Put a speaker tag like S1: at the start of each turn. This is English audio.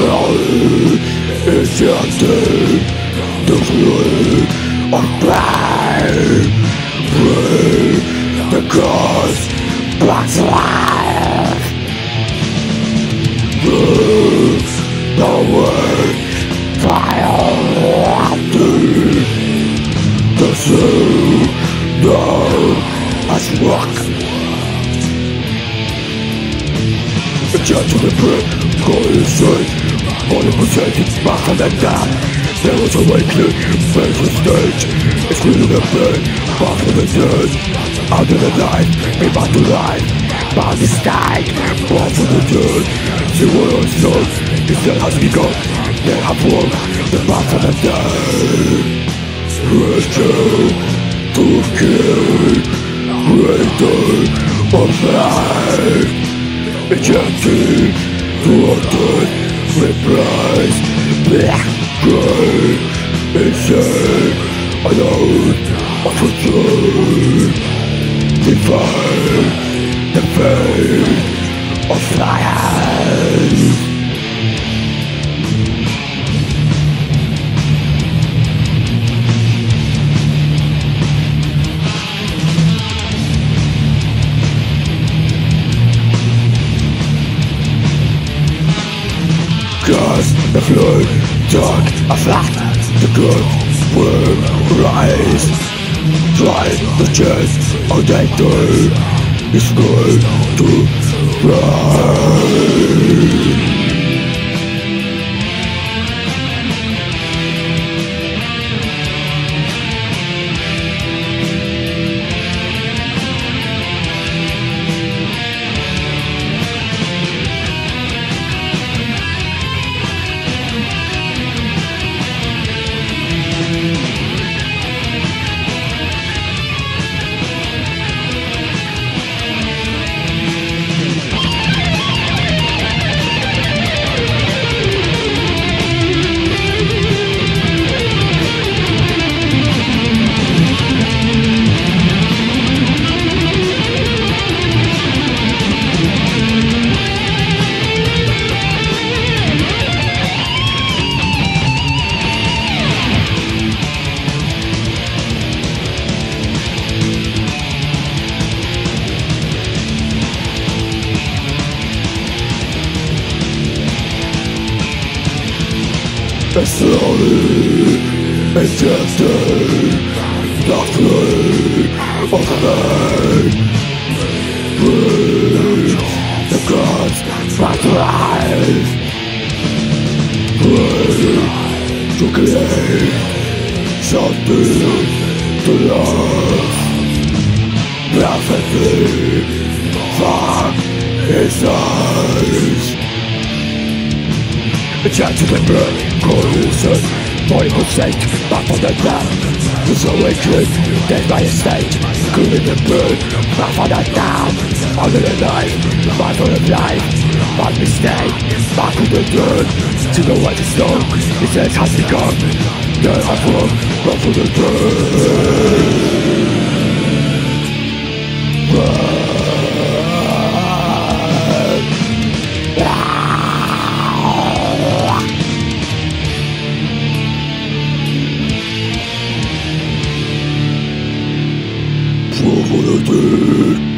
S1: slowly ejecting the fluid of pain. Free the ghost black life. Moves the way violently. The sea now as rock. Eject to the brick, going straight. Only percentage back from the gap. There was awakening, face the stage. It's clear the pain, back from the dead. Of the night, be back to life. By mistake, back from the dead. See what I saw, instead has begun. They have won, the back from the dead. Return to kill, greater of life. Ejected to a death replies Black grey Insane a soul Defy the fate of life Cast the flood, dark, a flat, the good will rise. Try the chest of that day is going to rise. Slowly ejected the flame of pain. Breathe the gods to life. Pray to claim something to love. Prophecy from his eyes. Ejected the blood Corruption, body forsake, back from the ground. Was awakened, dead by a state. Cooling the burn, back from the down Under the knife, back from the life. Bad mistake, back from the dirt. To what is known, it says has begun. There I from, back from the dirt Guilty!